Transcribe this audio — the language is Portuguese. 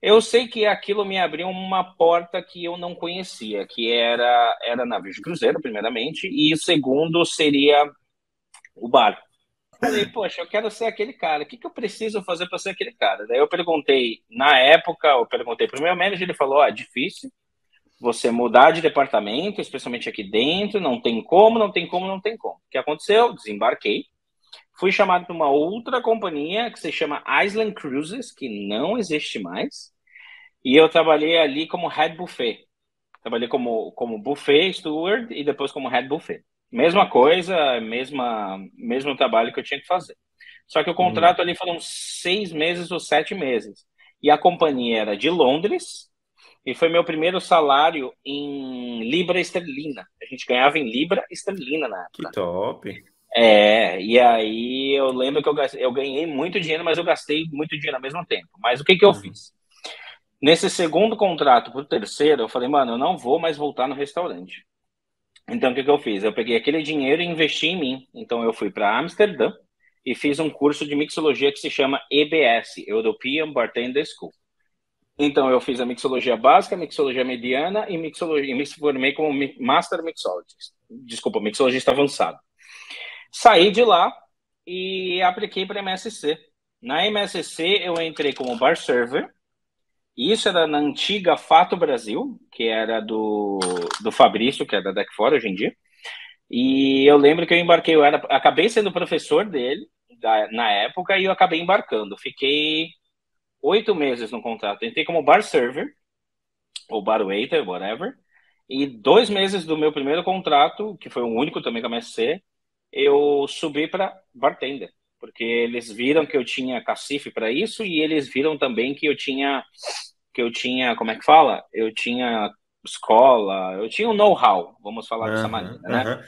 Eu sei que aquilo me abriu uma porta que eu não conhecia, que era, era navio de cruzeiro, primeiramente, e o segundo seria o bar. Falei, poxa, eu quero ser aquele cara. O que, que eu preciso fazer para ser aquele cara? Daí eu perguntei, na época, eu perguntei para o meu manager, ele falou: ah, difícil você mudar de departamento, especialmente aqui dentro, não tem como, não tem como, não tem como. O que aconteceu? Desembarquei, fui chamado para uma outra companhia que se chama Island Cruises, que não existe mais, e eu trabalhei ali como head buffet. Trabalhei como, como buffet steward e depois como head buffet. Mesma coisa, mesma, mesmo trabalho que eu tinha que fazer. Só que o contrato hum. ali foram seis meses ou sete meses. E a companhia era de Londres, e foi meu primeiro salário em libra esterlina. A gente ganhava em libra esterlina na época. Que top! É, e aí eu lembro que eu, gastei, eu ganhei muito dinheiro, mas eu gastei muito dinheiro ao mesmo tempo. Mas o que, que eu uhum. fiz? Nesse segundo contrato para o terceiro, eu falei, mano, eu não vou mais voltar no restaurante. Então, o que, que eu fiz? Eu peguei aquele dinheiro e investi em mim. Então, eu fui para Amsterdã e fiz um curso de mixologia que se chama EBS, European Bartender School. Então, eu fiz a mixologia básica, mixologia mediana e mixologia. E me formei como Master Mixologist. Desculpa, mixologista avançado. Saí de lá e apliquei para MSC. Na MSC, eu entrei como bar server. Isso era na antiga Fato Brasil, que era do, do Fabrício, que é da Deck Fora hoje em dia. E eu lembro que eu embarquei, eu era, acabei sendo professor dele da, na época e eu acabei embarcando. Fiquei oito meses no contrato. Entrei como bar server, ou bar waiter, whatever. E dois meses do meu primeiro contrato, que foi o único também que eu MSC, eu subi para bartender. Porque eles viram que eu tinha cacife para isso e eles viram também que eu tinha, que eu tinha, como é que fala? Eu tinha escola, eu tinha um know-how, vamos falar uhum, dessa maneira, né?